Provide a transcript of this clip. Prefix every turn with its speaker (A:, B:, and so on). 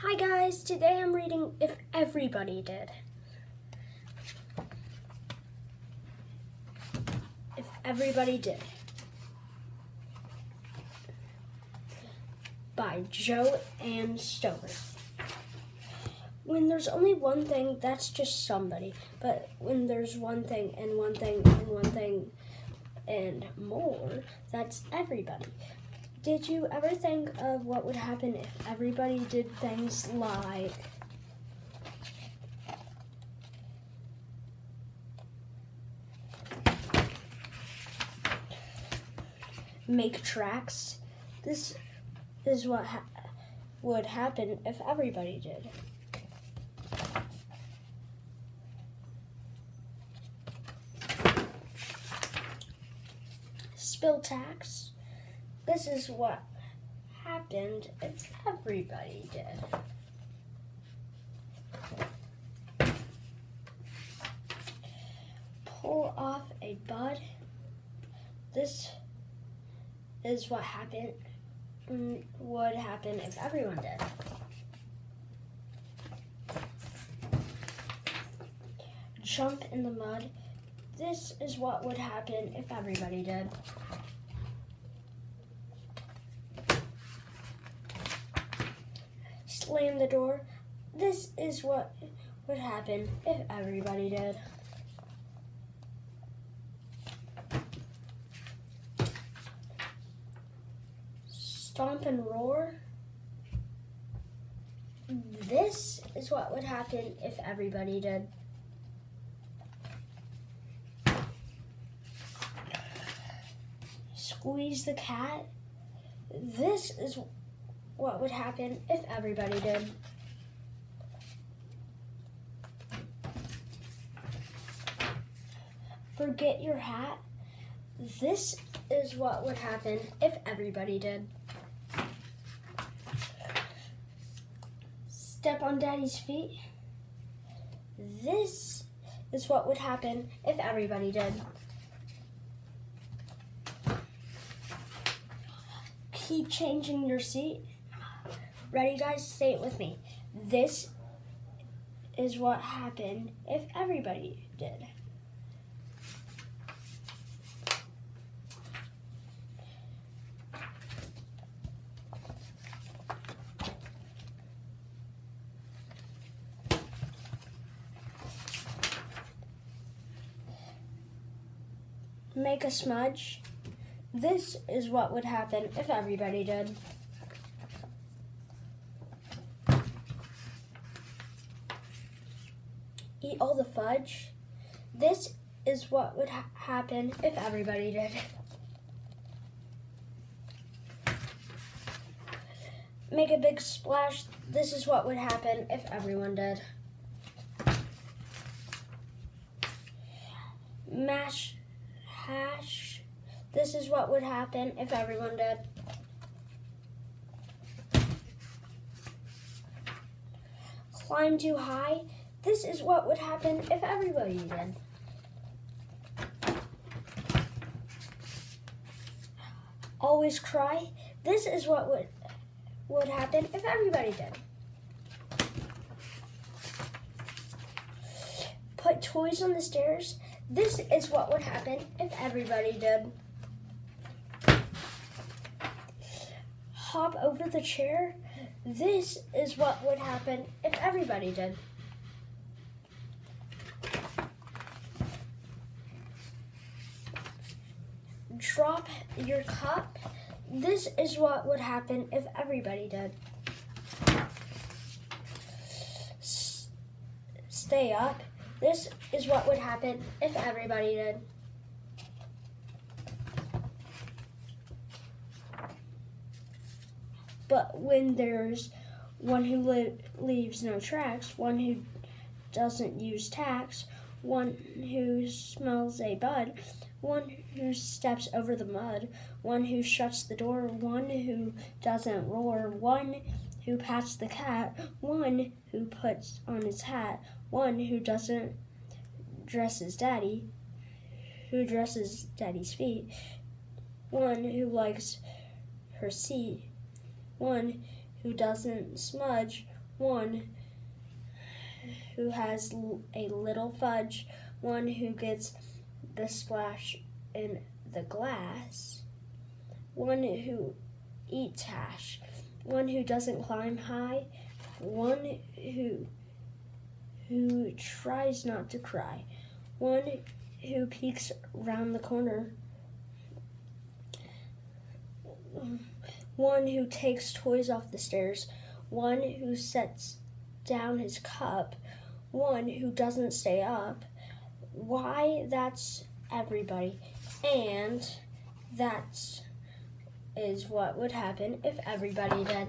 A: Hi guys, today I'm reading If Everybody Did. If Everybody Did. By Jo Ann Stover. When there's only one thing, that's just somebody. But when there's one thing and one thing and one thing and more, that's everybody. Did you ever think of what would happen if everybody did things like make tracks? This is what ha- would happen if everybody did. Spill tacks. This is what happened if everybody did. Pull off a bud. This is what happened mm, would happen if everyone did. Jump in the mud. This is what would happen if everybody did. Slam the door. This is what would happen if everybody did. Stomp and roar. This is what would happen if everybody did. Squeeze the cat. This is what would happen if everybody did. Forget your hat. This is what would happen if everybody did. Step on daddy's feet. This is what would happen if everybody did. Keep changing your seat. Ready, guys? Say it with me. This is what happened if everybody did. Make a smudge. This is what would happen if everybody did. Eat all the fudge. This is what would ha- happen if everybody did. Make a big splash. This is what would happen if everyone did. Mash hash. This is what would happen if everyone did. Climb too high. This is what would happen if everybody did. Always cry. This is what would would happen if everybody did. Put toys on the stairs. This is what would happen if everybody did. Hop over the chair. This is what would happen if everybody did. Drop your cup. This is what would happen if everybody did. S- stay up. This is what would happen if everybody did. But when there's one who leaves no tracks, one who doesn't use tacks, one who smells a bud, one who steps over the mud, one who shuts the door, one who doesn't roar, one who pats the cat, one who puts on his hat, one who doesn't dress his daddy, who dresses daddy's feet, one who likes her seat, one who doesn't smudge, one who has a little fudge, one who gets the splash in the glass, one who eats hash, one who doesn't climb high, one who who tries not to cry, one who peeks round the corner, one who takes toys off the stairs, one who sets down his cup, one who doesn't stay up. Why, that's everybody. And that is what would happen if everybody did.